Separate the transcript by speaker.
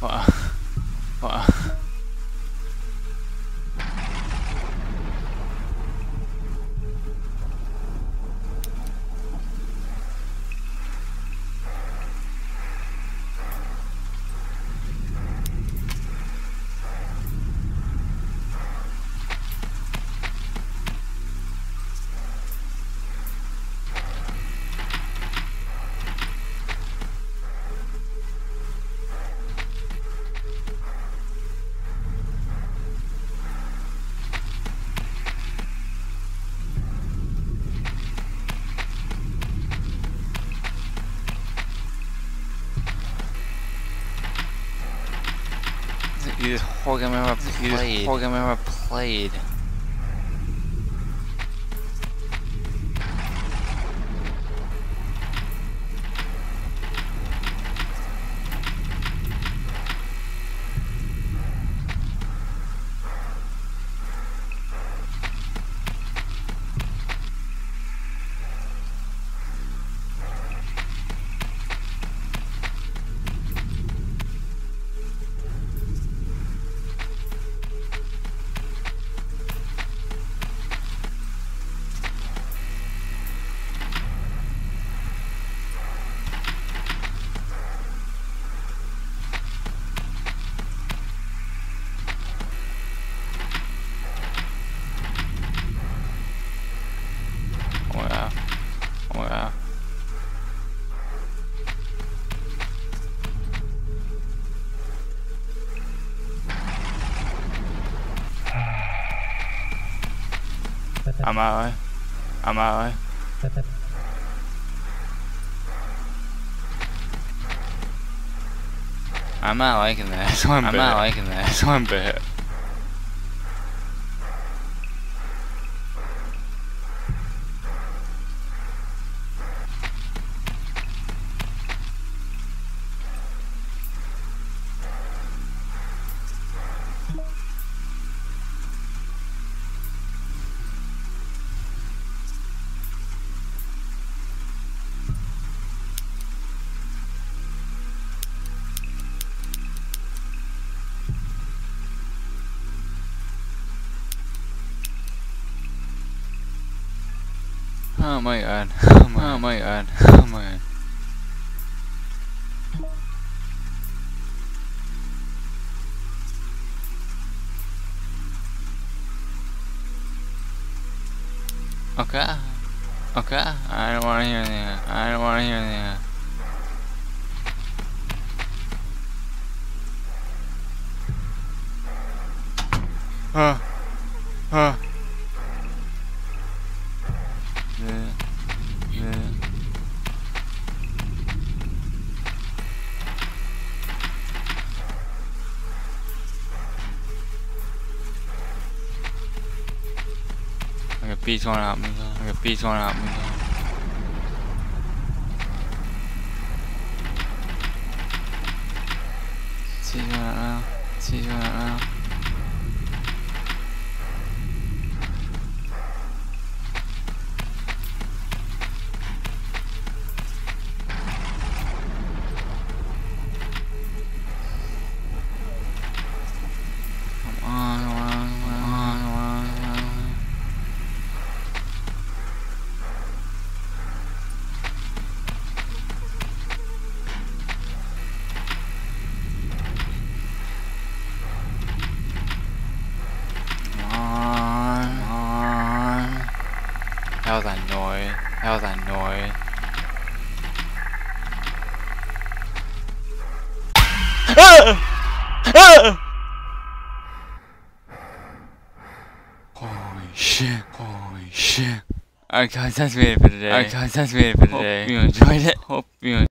Speaker 1: What? You just whole game ever you
Speaker 2: Played.
Speaker 1: just whole game ever played. Oh yeah. Oh yeah. I'm out. eh? I'm out. eh? I'm not liking one bit. I'm not liking this one bit. Oh my god. Oh my, oh my god. Oh my god. Okay. Okay. I don't want to hear that. I don't want to hear that. Huh. Huh. Speed's going up, man. Your speed's going up, man. Speed's going up now. Speed's going up now. That was annoying. That was annoying. Holy shit, holy shit. Alright guys, that's made it for today. Alright guys, that's made it for today. Hope you enjoyed it. Hope you